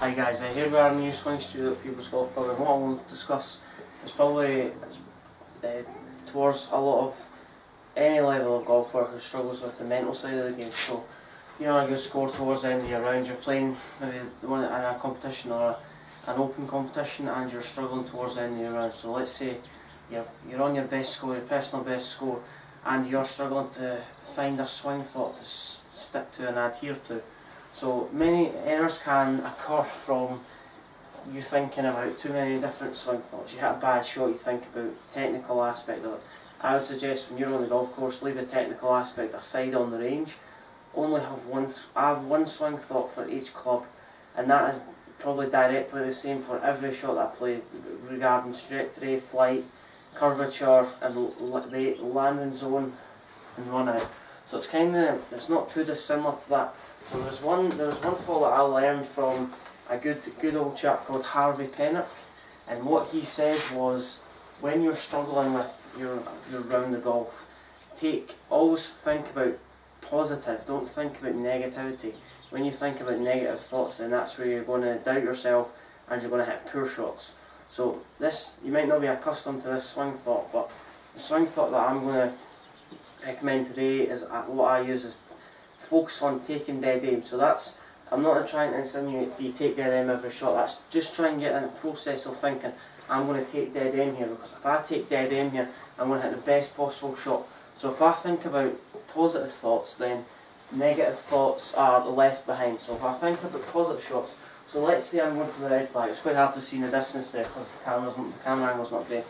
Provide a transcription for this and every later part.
Hi guys, uh, here we are in new swing studio at People's Golf Club and what I want to discuss is probably uh, towards a lot of any level of golfer who struggles with the mental side of the game. So you're on a good score towards the end of your round, you're playing maybe one in a competition or a, an open competition and you're struggling towards the end of your round. So let's say you're, you're on your best score, your personal best score, and you're struggling to find a swing thought to stick to and adhere to. So many errors can occur from you thinking about too many different swing thoughts. You hit a bad shot, you think about technical aspect of it. I would suggest when you're on the golf course, leave the technical aspect aside on the range. Only have one. I have one swing thought for each club, and that is probably directly the same for every shot that I play regarding trajectory, flight, curvature, and the landing zone and run out. So it's kind of it's not too dissimilar to that. So there's one there's one fall that I learned from a good good old chap called Harvey Penick, and what he said was when you're struggling with your your round of golf, take always think about positive. Don't think about negativity. When you think about negative thoughts, then that's where you're going to doubt yourself and you're going to hit poor shots. So this you might not be accustomed to this swing thought, but the swing thought that I'm going to recommend today is uh, what I use is focus on taking dead aim. So that's, I'm not trying to insinuate you take dead aim every shot, that's just trying to get in a process of thinking I'm going to take dead aim here because if I take dead aim here I'm going to hit the best possible shot. So if I think about positive thoughts then negative thoughts are left behind. So if I think about positive shots, so let's say I'm going for the red flag, it's quite hard to see in the distance there because the, camera's, the camera angle's not great.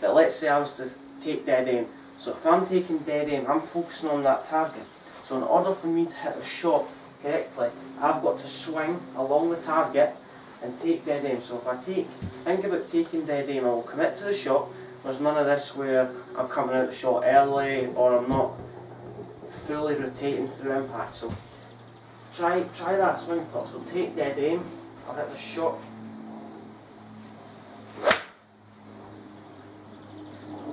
But let's say I was to take dead aim. So if I'm taking dead aim, I'm focusing on that target. So in order for me to hit the shot correctly, I've got to swing along the target and take dead aim. So if I take, think about taking dead aim, I will commit to the shot. There's none of this where I'm coming out the shot early or I'm not fully rotating through impact. So try try that swing thought. So take dead aim, I'll hit the shot.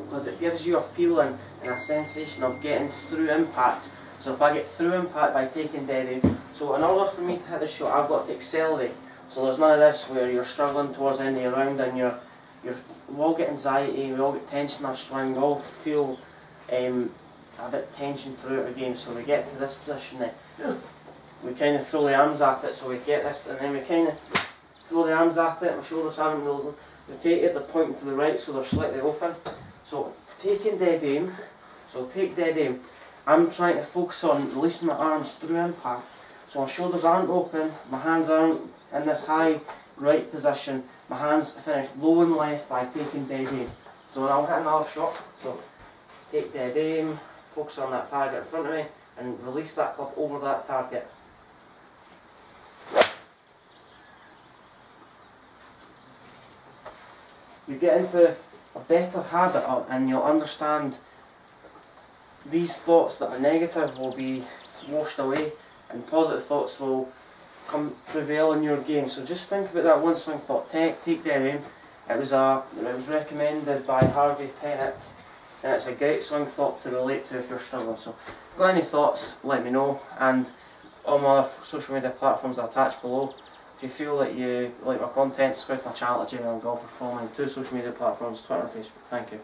Because it gives you a feeling and a sensation of getting through impact so if I get through impact by taking dead aim, so in order for me to hit the shot, I've got to accelerate. So there's none of this where you're struggling towards the end of round and you're, you're, we all get anxiety, we all get tension in our swing, we all feel um, a bit tension throughout the game. So we get to this position then, we kind of throw the arms at it, so we get this, and then we kind of throw the arms at it, my shoulders haven't rotated, they're pointing to the right, so they're slightly open. So taking dead aim, so take dead aim, I'm trying to focus on releasing my arms through impact. So my shoulders aren't open, my hands aren't in this high right position, my hands finish low and left by taking dead aim. So I'll hit another shot, so take dead aim, focus on that target in front of me and release that club over that target. You get into a better habit and you'll understand these thoughts that are negative will be washed away and positive thoughts will come prevail in your game. So just think about that one swing thought. Take, take them in. It was a, it was recommended by Harvey Penick and it's a great swing thought to relate to if you're struggling. So if you've got any thoughts, let me know and all my social media platforms are attached below. If you feel that you like my content, subscribe to my channel at Jamie Golfer, follow me two social media platforms, Twitter and Facebook. Thank you.